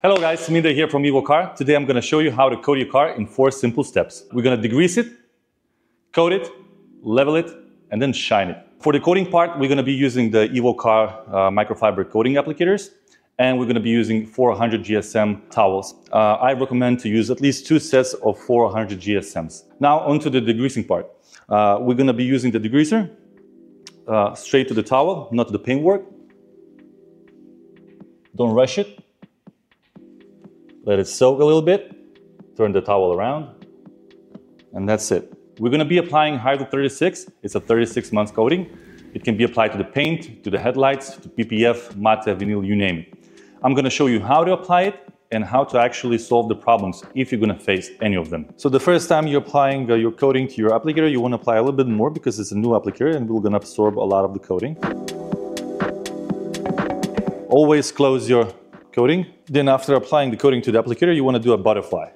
Hello guys, Sminder here from Ewocar. Today I'm going to show you how to coat your car in four simple steps. We're going to degrease it, coat it, level it, and then shine it. For the coating part, we're going to be using the Ewocar uh, microfiber coating applicators, and we're going to be using 400 GSM towels. Uh, I recommend to use at least two sets of 400 GSMs. Now onto the degreasing part. Uh, we're going to be using the degreaser uh, straight to the towel, not to the paintwork. Don't rush it let it soak a little bit, turn the towel around, and that's it. We're gonna be applying Hydro 36. It's a 36 month coating. It can be applied to the paint, to the headlights, to PPF, matte, vinyl, you name it. I'm gonna show you how to apply it and how to actually solve the problems if you're gonna face any of them. So the first time you're applying uh, your coating to your applicator, you wanna apply a little bit more because it's a new applicator and we're gonna absorb a lot of the coating. Always close your coating. Then after applying the coating to the applicator, you want to do a butterfly,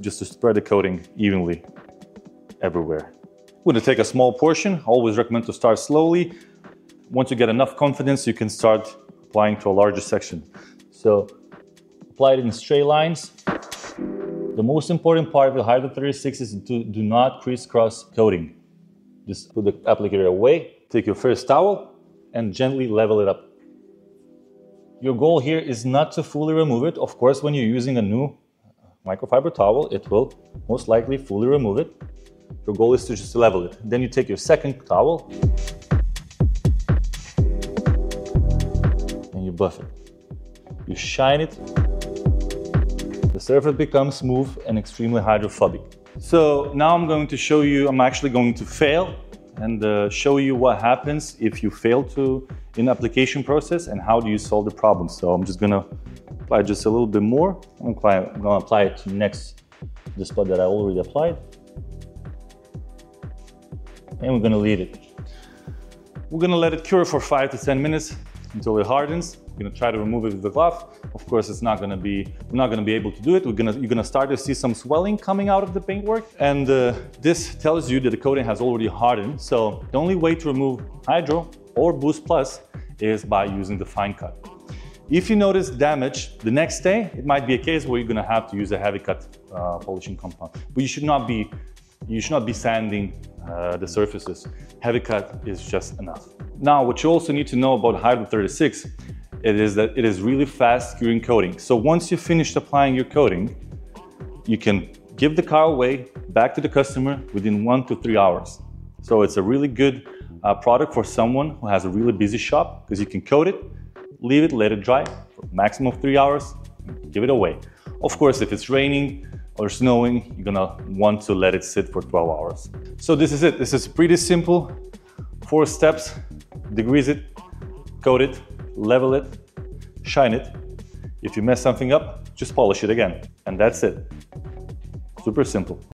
just to spread the coating evenly everywhere. We're going to take a small portion. I always recommend to start slowly. Once you get enough confidence, you can start applying to a larger section. So apply it in straight lines. The most important part of the Hydro 36 is to do not crisscross coating. Just put the applicator away, take your first towel, and gently level it up. Your goal here is not to fully remove it. Of course, when you're using a new microfiber towel, it will most likely fully remove it. Your goal is to just level it. Then you take your second towel and you buff it. You shine it. The surface becomes smooth and extremely hydrophobic. So now I'm going to show you, I'm actually going to fail and uh, show you what happens if you fail to in application process and how do you solve the problem. So I'm just gonna apply just a little bit more. I'm, gonna apply it to next spot that I already applied. And we're gonna leave it. We're gonna let it cure for five to 10 minutes until it hardens. We're gonna try to remove it with the glove. Of course, it's not gonna be, we're not gonna be able to do it. We're gonna, you're gonna start to see some swelling coming out of the paintwork. And uh, this tells you that the coating has already hardened. So the only way to remove Hydro or Boost Plus is by using the fine cut. If you notice damage the next day, it might be a case where you're gonna have to use a heavy cut uh, polishing compound. But you should not be, you should not be sanding uh, the surfaces. Heavy cut is just enough. Now, what you also need to know about Hydro 36 it is that it is really fast curing coating. So once you finished applying your coating, you can give the car away back to the customer within one to three hours. So it's a really good uh, product for someone who has a really busy shop because you can coat it, leave it, let it dry for maximum of three hours, give it away. Of course, if it's raining or snowing, you're gonna want to let it sit for 12 hours. So this is it. This is pretty simple. Four steps, degrease it, coat it, level it, shine it. If you mess something up, just polish it again. And that's it. Super simple.